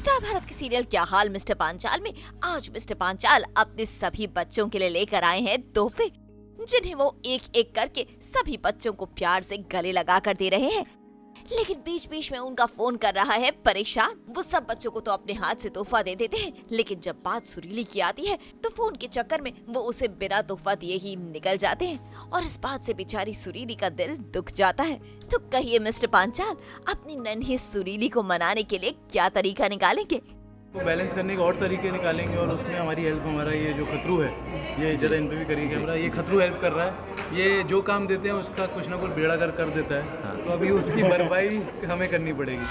Star Bharat के serial क्या हाल, mister Panchal में? आज मिस्टर पांचाल अपने सभी बच्चों के लिए लेकर आए हैं तोहफे, जिन्हें वो एक एक करके सभी बच्चों को प्यार से गले लगा कर दे रहे हैं। लेकिन बीच बीच में उनका फ़ोन कर रहा है, परेशान। वो सब बच्चों को तो अपने हाथ से तोहफा दे देते हैं, लेकिन जब बात सुरीली की आती है तो फ़ोन के चक्कर में वो उसे बिना तोहफा दिए ही निकल जाते हैं और इस बात से बेचारी सुरीली का दिल दुख जाता है। तो कहिए मिस्टर पांचाल, अपनी नन्ही सुरीली को मनाने के लिए क्या तरीका निकालेंगे? वो बैलेंस करने के और तरीके निकालेंगे और उसमें हमारी हेल्प हमारा ये जो खतरू है ये ज़रा इन पर भी करिए कैमरा। ये खतरू हेल्प कर रहा है। ये जो काम देते हैं उसका कुछ ना कुछ बेड़ा कर कर देता है। तो अभी उसकी भरपाई हमें करनी पड़ेगी।